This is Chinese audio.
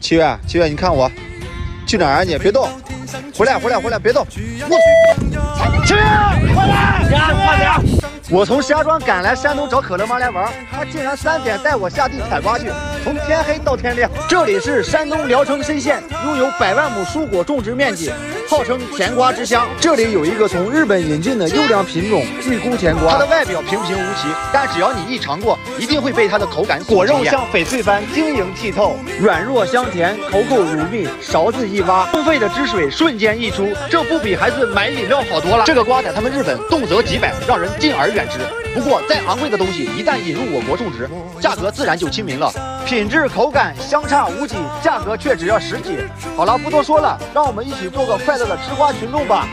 七月，七月，你看我去哪儿啊？你别动，回来，回来，回来，别动！我七月，快来！快点！我从石家庄赶来山东找可乐妈来玩，他竟然三点带我下地采瓜去，从天黑到天亮。这里是山东聊城莘县，拥有百万亩蔬果种植面积，号称甜瓜之乡。这里有一个从日本引进的优良品种玉姑甜瓜，它的外表平平无奇，但只要你一尝过，一定会被它的口感果肉像翡翠般晶莹剔透，软弱香甜，口口如蜜，勺子一挖，丰沛的汁水瞬间溢出，这不比孩子买饮料好多了。这个瓜在他们日本动辄几百，让人敬而远之。不过，再昂贵的东西一旦引入我国种植，价格自然就亲民了。品质、口感相差无几，价格却只要十几。好了，不多说了，让我们一起做个快乐的吃瓜群众吧。